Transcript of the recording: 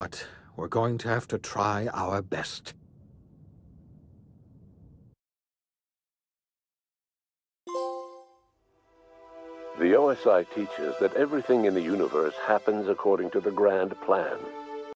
But we're going to have to try our best. The OSI teaches that everything in the universe happens according to the grand plan.